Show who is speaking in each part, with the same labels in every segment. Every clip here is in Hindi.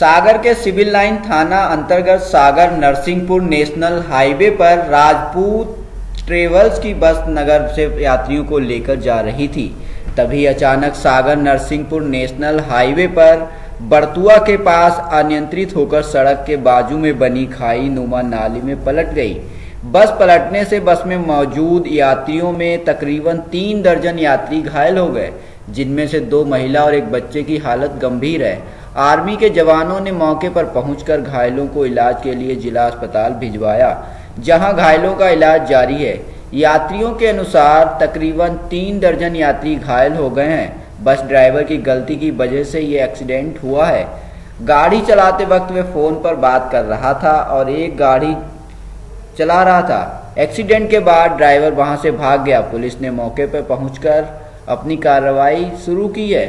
Speaker 1: सागर के सिविल लाइन थाना अंतर्गत सागर नरसिंहपुर नेशनल हाईवे पर राजपूत ट्रेवल्स की बस नगर से यात्रियों को लेकर जा रही थी। तभी अचानक सागर नरसिंहपुर नेशनल हाईवे पर बरतुआ के पास अनियंत्रित होकर सड़क के बाजू में बनी खाई नुमा नाली में पलट गई। बस पलटने से बस में मौजूद यात्रियों में तकरीबन तीन दर्जन यात्री घायल हो गए। जिनमें से दो महिला और एक बच्चे की हालत गंभीर है। आर्मी के जवानों ने मौके पर पहुंचकर घायलों को इलाज के लिए जिला अस्पताल भिजवाया, जहाँ घायलों का इलाज जारी है। यात्रियों के अनुसार तकरीबन तीन दर्जन यात्री घायल हो गए हैं। बस ड्राइवर की गलती की वजह से ये एक्सीडेंट हुआ है। गाड़ी चलाते वक्त वे फ़ोन पर बात कर रहा था और एक गाड़ी चला रहा था। एक्सीडेंट के बाद ड्राइवर वहाँ से भाग गया। पुलिस ने मौके पर पहुंचकर अपनी कार्रवाई शुरू की है।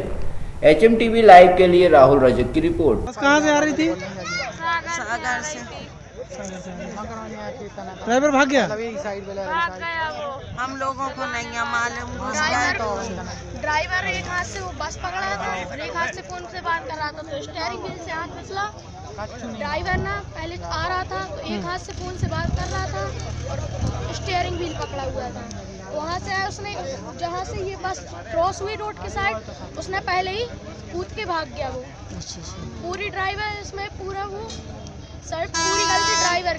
Speaker 1: एच एम टीवी लाइव के लिए राहुल रजक की रिपोर्ट।
Speaker 2: बस कहाँ से आ रही थी?
Speaker 3: सागर से।
Speaker 2: ड्राइवर भाग गया?
Speaker 3: भाग गया वो हम लोगों को नहीं है मालूम घुस गए तो।
Speaker 4: ड्राइवर एक हाथ से वो बस पकड़ा था और एक हाथ से फ़ोन से बात कर रहा था तो स्टेयरिंग व्हील से हाथ फिसला। ड्राइवर ना पहले आ रहा था तो एक हाथ से फ़ोन से बात कर रहा था और स्टेयरिंग व्हील पकड़ा हुआ था। उसने जहाँ से ये बस क्रॉस हुई रोड के साइड उसने पहले ही कूद के भाग गया वो। पूरी ड्राइवर इसमें पूरा वो सर पूरी गलती ड्राइवर